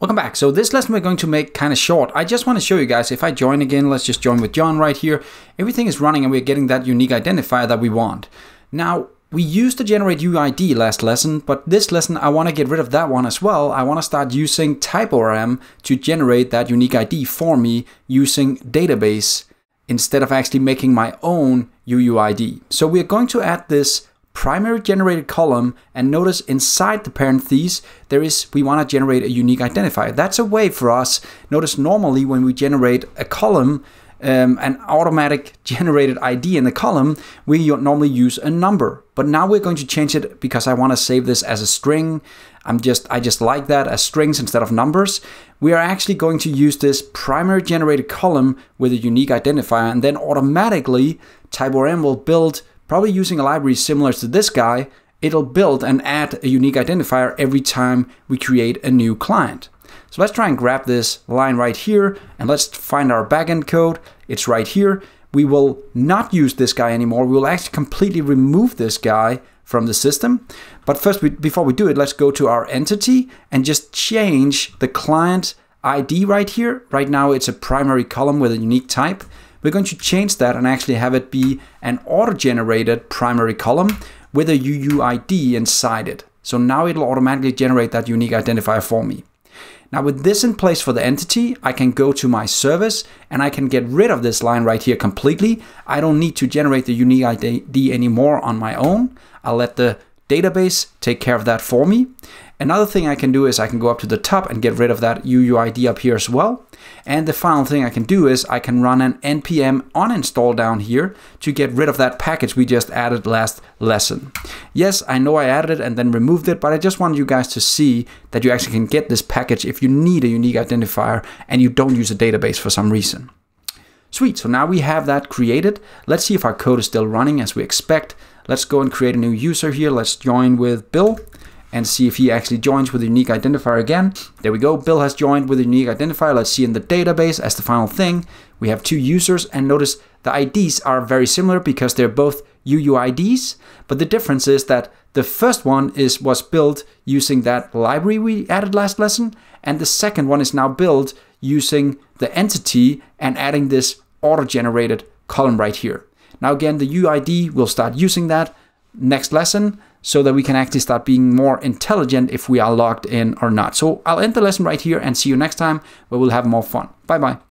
Welcome back. So this lesson we're going to make kind of short. I just want to show you guys, if I join again, let's just join with John right here. Everything is running and we're getting that unique identifier that we want. Now, we used to generate UID last lesson, but this lesson I want to get rid of that one as well. I want to start using TypeORM to generate that unique ID for me using database instead of actually making my own UUID. So we're going to add this primary generated column and notice inside the parentheses there is we want to generate a unique identifier that's a way for us notice normally when we generate a column um, an automatic generated ID in the column, we normally use a number. But now we're going to change it because I want to save this as a string. I'm just I just like that as strings instead of numbers. We are actually going to use this primary generated column with a unique identifier, and then automatically TypeORM will build probably using a library similar to this guy, it'll build and add a unique identifier every time we create a new client. So let's try and grab this line right here and let's find our backend code. It's right here. We will not use this guy anymore. We will actually completely remove this guy from the system. But first, we, before we do it, let's go to our entity and just change the client ID right here. Right now, it's a primary column with a unique type. We're going to change that and actually have it be an auto-generated primary column with a UUID inside it. So now it'll automatically generate that unique identifier for me. Now with this in place for the entity, I can go to my service and I can get rid of this line right here completely. I don't need to generate the unique ID anymore on my own. I'll let the database take care of that for me. Another thing I can do is I can go up to the top and get rid of that UUID up here as well. And the final thing I can do is I can run an npm uninstall down here to get rid of that package we just added last lesson. Yes, I know I added it and then removed it, but I just wanted you guys to see that you actually can get this package if you need a unique identifier and you don't use a database for some reason. Sweet, so now we have that created. Let's see if our code is still running as we expect. Let's go and create a new user here. Let's join with Bill and see if he actually joins with a unique identifier again. There we go, Bill has joined with a unique identifier. Let's see in the database as the final thing. We have two users and notice the IDs are very similar because they're both UUIDs, but the difference is that the first one is was built using that library we added last lesson, and the second one is now built using the entity and adding this auto-generated column right here. Now again, the UID will start using that next lesson, so that we can actually start being more intelligent if we are logged in or not. So I'll end the lesson right here and see you next time where we'll have more fun. Bye bye.